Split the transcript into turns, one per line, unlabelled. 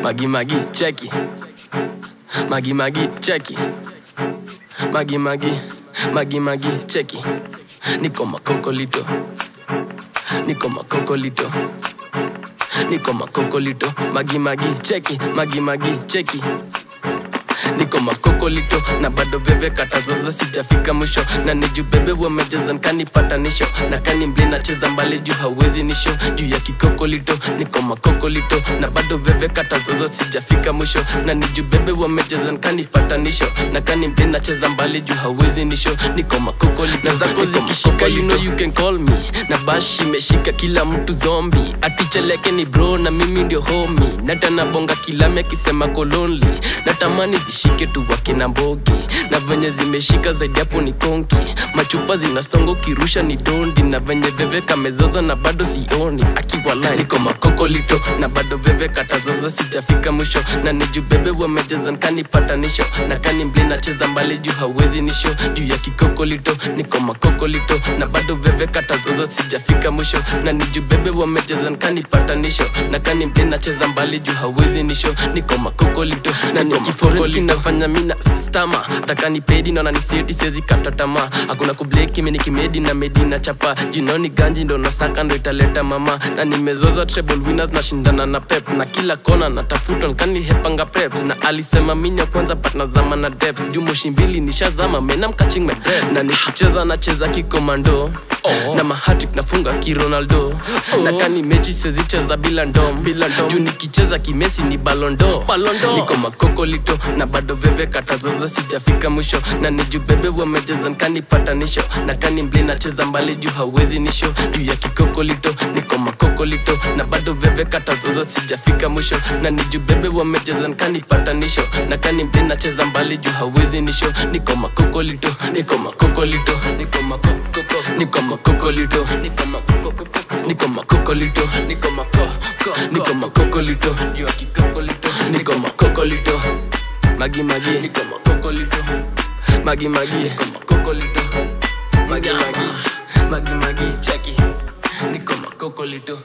Magi magi cheki. Magi magi cheki. Magi magi magi magi cheki. Niko makokolito. Niko makokolito. Niko makokolito. Magi magi cheki. Magi magi cheki niko makokolito na bado veve katazoza sijafika mwisho. Na niju bebe wamejeza nkanipatanisho na kani mble nacheza mbali juu hawezi nisho. Juu ya kikokolito niko makokolito na bado veve katazoza sijafika mwisho. Na niju bebe wamejeza nkanipatanisho na kani mble nacheza mbali juu hawezi nisho. Niko makokolito na zako zikishika you know you can call me. Na bashi imeshika kila mtu zombi aticheleke ni bro na mimi ndio homi nata nabonga kilame akisema kolonli natamani zishike tu wakina mbogi. Na venye zimeshika zaidi hapo ni konki. Machupa zinasongo kirusha ni dondi. Na venye veve kamezoza na bado sioni. Akiwala niko makokolito na bado veve katazoza sijafika mwisho. Na nijubebe wamejeza nkanipatanisho na kani mbli nacheza mbali juu hawezi nisho. Juu ya kikokolito niko makokolito na bado veve katazoza sijafika mwisho. Na nijubebe wamejeza nkanipatanisho na kani mbli nacheza mbali juu hawezi nisho. Niko makokolito na nikiforeki nafanya mina stama atakani pedi naona niseti siwezi kata tamaa. Hakuna kubleki mini kimedi na medi na chapa. Jinoni ganji ndo nasaka ndo italeta mama. Na nimezoza treble winners nashindana na pep na kila kona natafuta nkani hepanga preps na alisema minya kwanza but nazama na depths. Juu moshi mbili nishazama menam catching my breath. Na nikicheza nacheza kikomando oh. na mahatik nafunga kironaldo oh. na kani mechi sezicheza bila ndom. Bila ndom. Juu nikicheza kimesi ni balondo balondo niko makokolito na bado veve katazoza sijafika mwisho. Na nijubebe wamejeza nkanipatanisho na kani mble nacheza mbali juu hawezi nisho. Juu ya kikokolito niko makokolito na bado veve katazoza sijafika mwisho. Na nijubebe wamejeza nkanipatanisho na kani mble nacheza mbali juu hawezi nisho. Niko makokolito niko makokolito niko makokoko ni kama niko makokoko niko makokolito niko mako niko makokolito juu ya kikokolito kama kokolito magi magi ni kama kokolito magi magi ni kama kokolito magi magi magi magi cheki kama makokolito